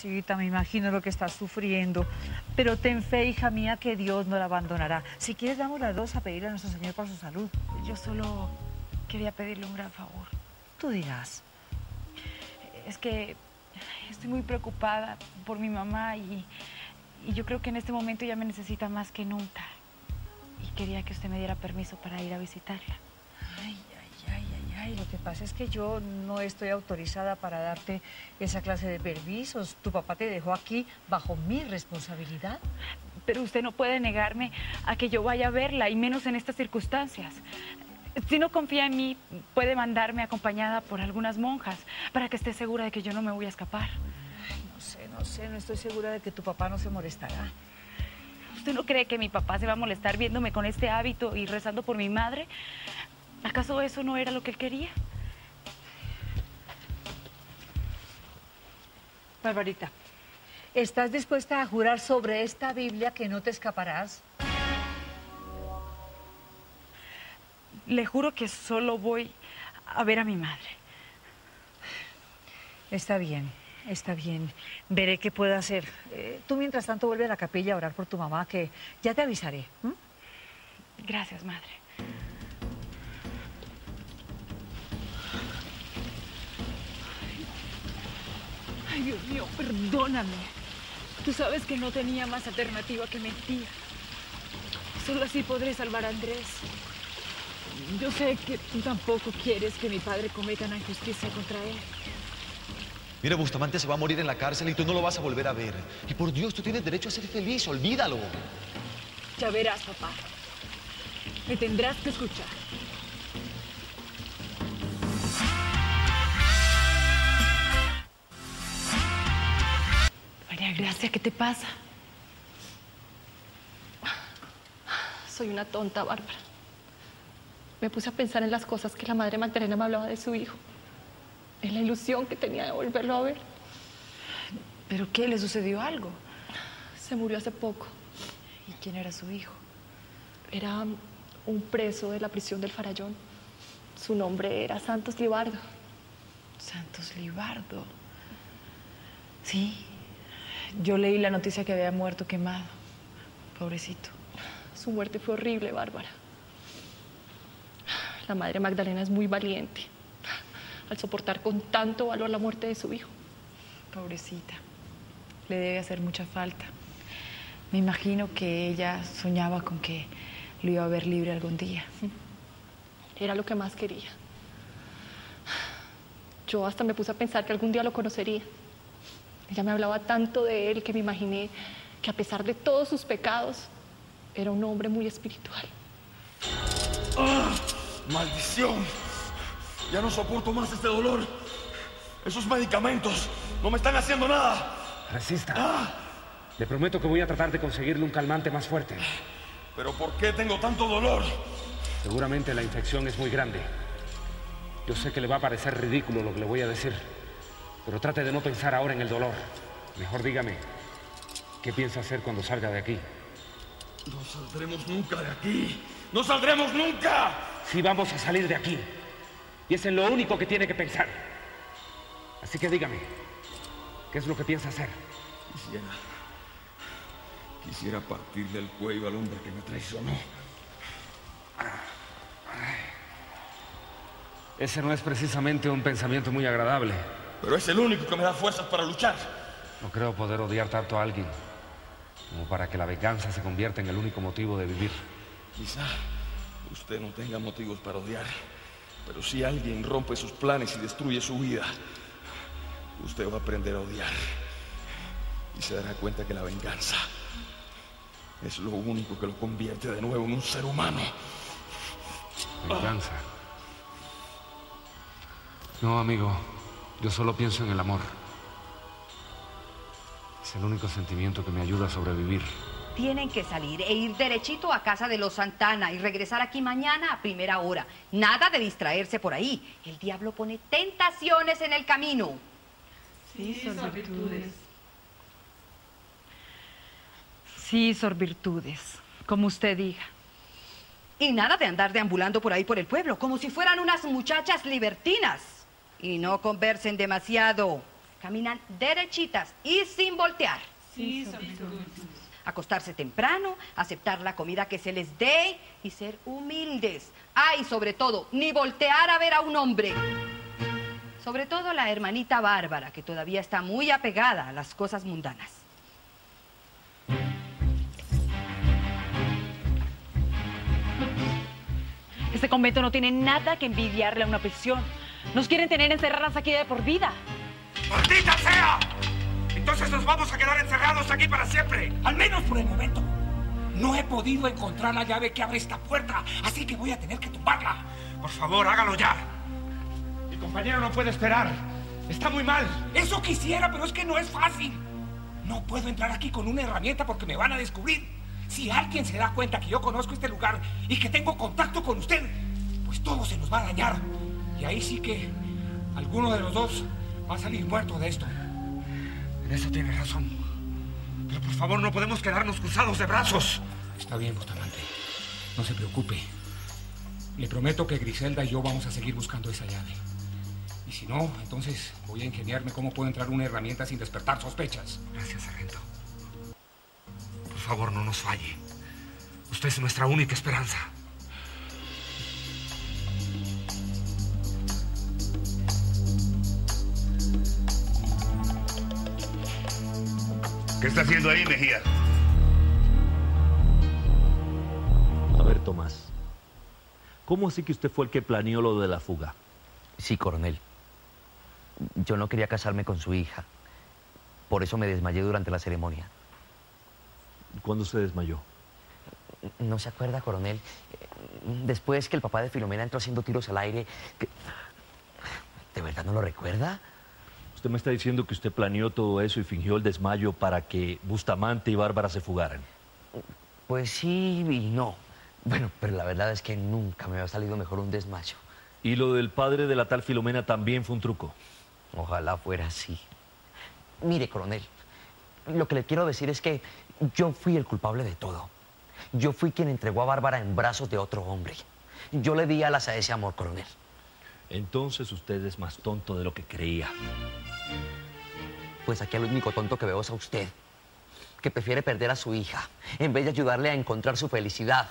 Pobrecita, me imagino lo que estás sufriendo. Pero ten fe, hija mía, que Dios no la abandonará. Si quieres, vamos las dos a pedirle a nuestro Señor por su salud. Yo solo quería pedirle un gran favor. Tú dirás. Es que estoy muy preocupada por mi mamá y, y yo creo que en este momento ya me necesita más que nunca. Y quería que usted me diera permiso para ir a visitarla. Ay, ay. Lo que pasa es que yo no estoy autorizada para darte esa clase de permisos. Tu papá te dejó aquí bajo mi responsabilidad. Pero usted no puede negarme a que yo vaya a verla, y menos en estas circunstancias. Si no confía en mí, puede mandarme acompañada por algunas monjas para que esté segura de que yo no me voy a escapar. Ay, no sé, no sé, no estoy segura de que tu papá no se molestará. ¿Usted no cree que mi papá se va a molestar viéndome con este hábito y rezando por mi madre? ¿Acaso eso no era lo que él quería? Barbarita, ¿estás dispuesta a jurar sobre esta Biblia que no te escaparás? Le juro que solo voy a ver a mi madre. Está bien, está bien. Veré qué puedo hacer. Eh, tú mientras tanto vuelve a la capilla a orar por tu mamá, que ya te avisaré. Gracias, madre. Ay, Dios mío, perdóname. Tú sabes que no tenía más alternativa que mentir. Solo así podré salvar a Andrés. Yo sé que tú tampoco quieres que mi padre cometa una injusticia contra él. Mira, Bustamante se va a morir en la cárcel y tú no lo vas a volver a ver. Y por Dios, tú tienes derecho a ser feliz, olvídalo. Ya verás, papá. Me tendrás que escuchar. Gracia, ¿qué te pasa? Soy una tonta, Bárbara. Me puse a pensar en las cosas que la madre Magdalena me hablaba de su hijo. En la ilusión que tenía de volverlo a ver. ¿Pero qué? ¿Le sucedió algo? Se murió hace poco. ¿Y quién era su hijo? Era un preso de la prisión del Farallón. Su nombre era Santos Libardo. Santos Libardo. Sí. Yo leí la noticia que había muerto quemado. Pobrecito. Su muerte fue horrible, Bárbara. La madre Magdalena es muy valiente al soportar con tanto valor la muerte de su hijo. Pobrecita. Le debe hacer mucha falta. Me imagino que ella soñaba con que lo iba a ver libre algún día. Era lo que más quería. Yo hasta me puse a pensar que algún día lo conocería. Ella me hablaba tanto de él que me imaginé que a pesar de todos sus pecados, era un hombre muy espiritual. ¡Ah! ¡Maldición! Ya no soporto más este dolor. Esos medicamentos no me están haciendo nada. Resista. ¡Ah! Le prometo que voy a tratar de conseguirle un calmante más fuerte. ¿Pero por qué tengo tanto dolor? Seguramente la infección es muy grande. Yo sé que le va a parecer ridículo lo que le voy a decir, pero trate de no pensar ahora en el dolor. Mejor dígame, ¿qué piensa hacer cuando salga de aquí? No saldremos nunca de aquí. ¡No saldremos nunca! Sí vamos a salir de aquí. Y es en lo único que tiene que pensar. Así que dígame, ¿qué es lo que piensa hacer? Quisiera. Quisiera partirle el cuello al hombre que me traicionó. Ese no es precisamente un pensamiento muy agradable. Pero es el único que me da fuerzas para luchar. No creo poder odiar tanto a alguien como para que la venganza se convierta en el único motivo de vivir. Quizá usted no tenga motivos para odiar. Pero si alguien rompe sus planes y destruye su vida, usted va a aprender a odiar. Y se dará cuenta que la venganza es lo único que lo convierte de nuevo en un ser humano. Venganza. No, amigo. Yo solo pienso en el amor. Es el único sentimiento que me ayuda a sobrevivir. Tienen que salir e ir derechito a casa de los Santana y regresar aquí mañana a primera hora. Nada de distraerse por ahí. El diablo pone tentaciones en el camino. Sí, Sor Virtudes. Sí, Sor Virtudes. Como usted diga. Y nada de andar deambulando por ahí por el pueblo, como si fueran unas muchachas libertinas. Y no conversen demasiado. Caminan derechitas y sin voltear. Sí, Acostarse temprano, aceptar la comida que se les dé y ser humildes. Ay, sobre todo, ni voltear a ver a un hombre. Sobre todo la hermanita Bárbara, que todavía está muy apegada a las cosas mundanas. Este convento no tiene nada que envidiarle a una prisión. Nos quieren tener encerradas aquí de por vida. ¡Maldita sea! Entonces nos vamos a quedar encerrados aquí para siempre. Al menos por el momento. No he podido encontrar la llave que abre esta puerta, así que voy a tener que tumbarla. Por favor, hágalo ya. Mi compañero no puede esperar. Está muy mal. Eso quisiera, pero es que no es fácil. No puedo entrar aquí con una herramienta porque me van a descubrir. Si alguien se da cuenta que yo conozco este lugar y que tengo contacto con usted, pues todo se nos va a dañar. Y ahí sí que alguno de los dos va a salir muerto de esto. En eso tiene razón. Pero por favor, no podemos quedarnos cruzados de brazos. Está bien, Bustamante. No se preocupe. Le prometo que Griselda y yo vamos a seguir buscando esa llave. Y si no, entonces voy a ingeniarme cómo puedo entrar una herramienta sin despertar sospechas. Gracias, sargento. Por favor, no nos falle. Usted es nuestra única esperanza. ¿Qué está haciendo ahí, Mejía? A ver, Tomás. ¿Cómo así que usted fue el que planeó lo de la fuga? Sí, coronel. Yo no quería casarme con su hija. Por eso me desmayé durante la ceremonia. ¿Cuándo se desmayó? ¿No se acuerda, coronel? Después que el papá de Filomena entró haciendo tiros al aire... que- ¿De verdad no lo recuerda? Usted me está diciendo que usted planeó todo eso y fingió el desmayo para que Bustamante y Bárbara se fugaran. Pues sí y no. Bueno, pero la verdad es que nunca me había salido mejor un desmayo. Y lo del padre de la tal Filomena también fue un truco. Ojalá fuera así. Mire, coronel, lo que le quiero decir es que yo fui el culpable de todo. Yo fui quien entregó a Bárbara en brazos de otro hombre. Yo le di alas a ese amor, coronel. Entonces usted es más tonto de lo que creía. Pues aquí el único tonto que veo es a usted, que prefiere perder a su hija en vez de ayudarle a encontrar su felicidad.